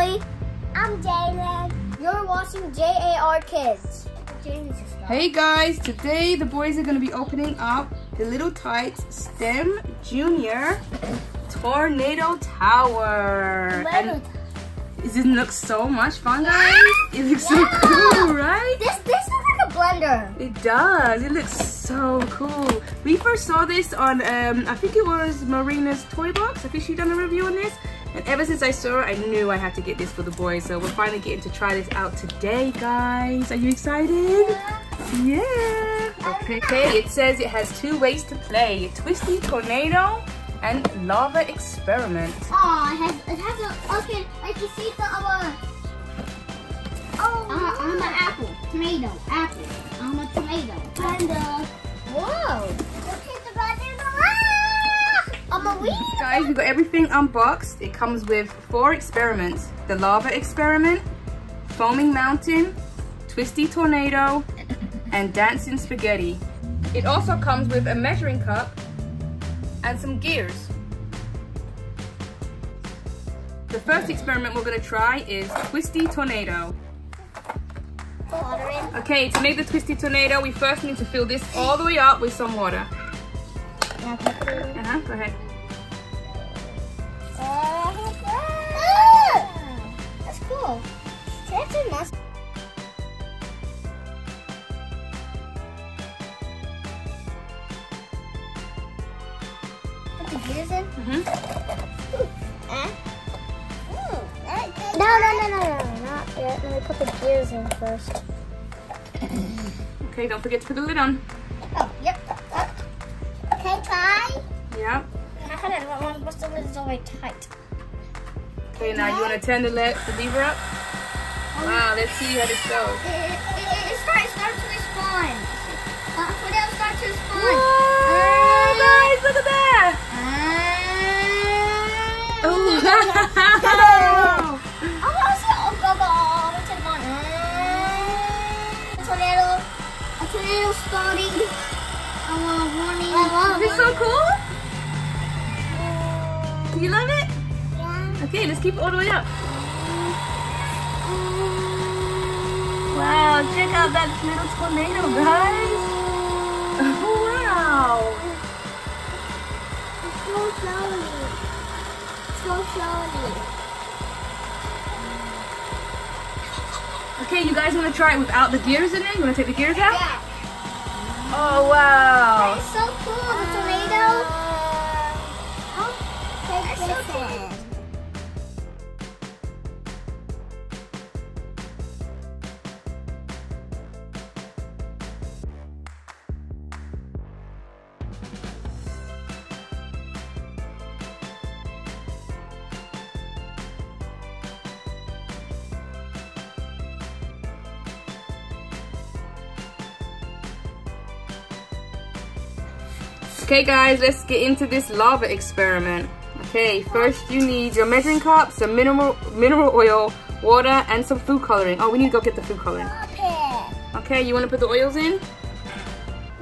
I'm Jaylen. You're watching JAR Kids. Hey guys, today the boys are going to be opening up the Little Tikes STEM Junior Tornado Tower. Little Does it look so much fun, guys? It looks so cool, right? This this looks like a blender. It does. It looks so cool. We first saw this on, um, I think it was Marina's Toy Box. I think she done a review on this. And ever since I saw it, I knew I had to get this for the boys. So we're finally getting to try this out today, guys. Are you excited? Yeah. Okay. okay. It says it has two ways to play. Twisty Tornado and Lava Experiment. Oh, it has it has a okay. I can see the other. Oh, Uh, I'm an apple, tomato, apple. I'm a tomato. and uh, whoa. Guys, we got everything unboxed. It comes with four experiments. The lava experiment, foaming mountain, twisty tornado, and dancing spaghetti. It also comes with a measuring cup and some gears. The first experiment we're gonna try is twisty tornado. Water in. Okay, to make the twisty tornado, we first need to fill this all the way up with some water. Yeah, put it in. Uh-huh, go ahead. That's cool. That's a nice. Put the gears in. Mm-hmm. No, no, no, no, no, not yet. Let me put the gears in first. Okay, don't forget to put the lid on. Oh, yep. Okay, try. Yeah. I don't want to bust the lid is already tight. Okay, now you want to turn the, the lever up? Um, wow, let's see how this goes. It, it, it, starts, to respond. Uh, for them, start to respond. Whoa, guys, look at that! Oh, Oh, wow. Almost. Oh, go, go, all the way to the bottom. A tornado. A tornado starting. I want a warning. Is this so cool? Do you love it? Yeah. Okay, let's keep it all the way up. Wow, check out that little tornado, guys. wow. It's Go slowly. Go slowly. Okay, you guys want to try it without the gears in it? You want to take the gears out? Yeah. Oh, wow. It's so cool, the tornado. Oh, take this in. Okay guys, let's get into this lava experiment. Okay, first you need your measuring cup, some mineral mineral oil, water, and some food coloring. Oh, we need to go get the food coloring. Okay, you want to put the oils in?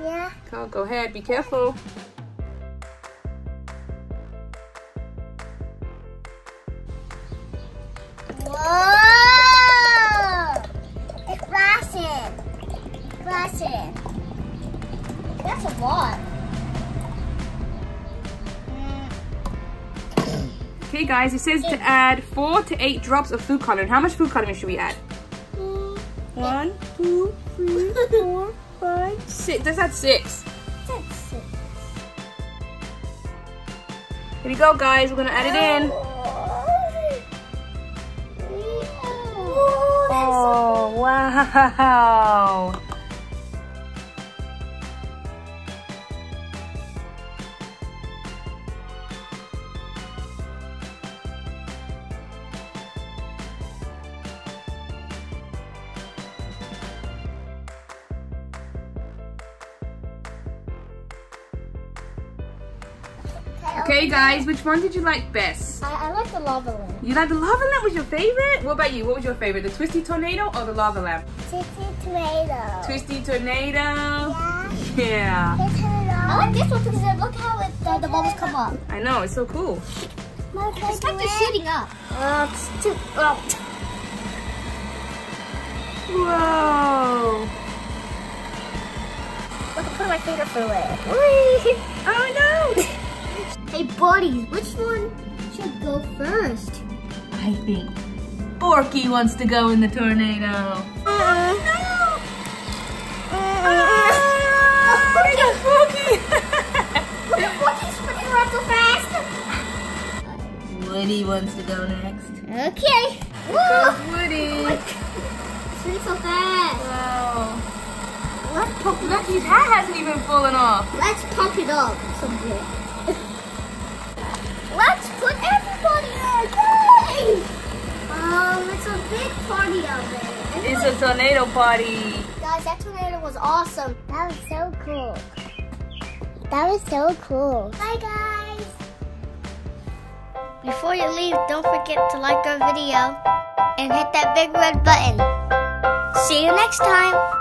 Yeah. Go, go ahead, be careful. Guys, it says to add four to eight drops of food coloring. How much food coloring should we add? One, two, three, four, five, six. Let's add six. That's it. Here we go guys, we're gonna add it in. Oh, so Oh, wow. Okay guys, which one did you like best? I, I like the lava lamp. You like the lava lamp was your favorite? What about you? What was your favorite? The twisty tornado or the lava lamp? Twisty tomato. Twisty tornado. Yeah. Yeah. I like this one because look how it, the, the bubbles come up. I know, it's so cool. It's like they're shooting up. Oh, it's too. Oh. Whoa. Look, I'm putting my finger through it. Oh no. Buddies, which one should go first? I think Forky wants to go in the tornado. Uh, Forky. Look at Forky's spinning around so fast. Woody wants to go next. Okay. Woo! Woody. Spinning so fast. Wow. Let's pump it up. his hat hasn't even fallen off. Let's pump it up some more. Let's put everybody in. Yay! Um, it's a big party out there. It's a tornado party. Guys, that tornado was awesome. That was so cool. That was so cool. Bye, guys. Before you leave, don't forget to like our video and hit that big red button. See you next time.